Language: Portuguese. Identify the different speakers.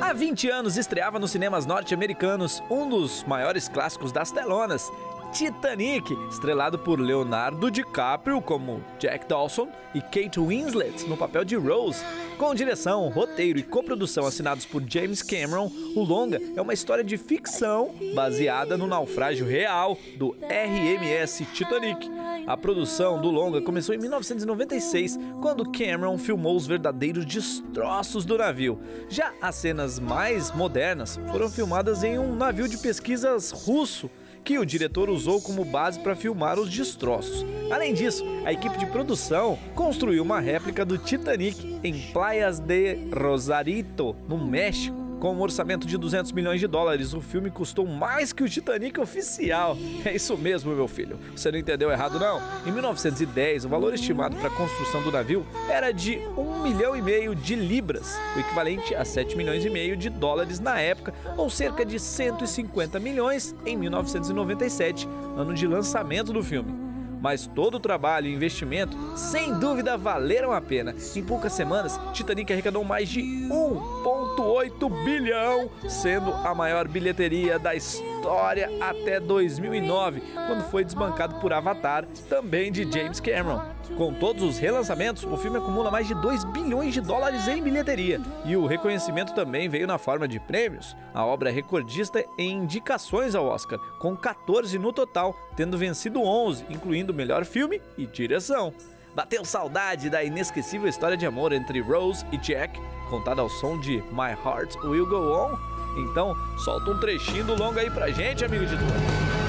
Speaker 1: Há 20 anos estreava nos cinemas norte-americanos um dos maiores clássicos das telonas, Titanic, estrelado por Leonardo DiCaprio como Jack Dawson e Kate Winslet no papel de Rose. Com direção, roteiro e coprodução assinados por James Cameron, o longa é uma história de ficção baseada no naufrágio real do RMS Titanic. A produção do longa começou em 1996, quando Cameron filmou os verdadeiros destroços do navio. Já as cenas mais modernas foram filmadas em um navio de pesquisas russo que o diretor usou como base para filmar os destroços. Além disso, a equipe de produção construiu uma réplica do Titanic em Playas de Rosarito, no México. Com um orçamento de 200 milhões de dólares, o filme custou mais que o Titanic oficial. É isso mesmo, meu filho. Você não entendeu errado, não? Em 1910, o valor estimado para a construção do navio era de 1 milhão e meio de libras, o equivalente a 7 milhões e meio de dólares na época, ou cerca de 150 milhões em 1997, ano de lançamento do filme mas todo o trabalho e investimento, sem dúvida, valeram a pena. Em poucas semanas, Titanic arrecadou mais de 1,8 bilhão, sendo a maior bilheteria da história até 2009, quando foi desbancado por Avatar, também de James Cameron. Com todos os relançamentos, o filme acumula mais de 2 bilhões de dólares em bilheteria. E o reconhecimento também veio na forma de prêmios. A obra é recordista em indicações ao Oscar, com 14 no total, tendo vencido 11, incluindo melhor filme e direção. Bateu saudade da inesquecível história de amor entre Rose e Jack, contada ao som de My Heart Will Go On? Então, solta um trechinho do longa aí pra gente, amigo de tudo.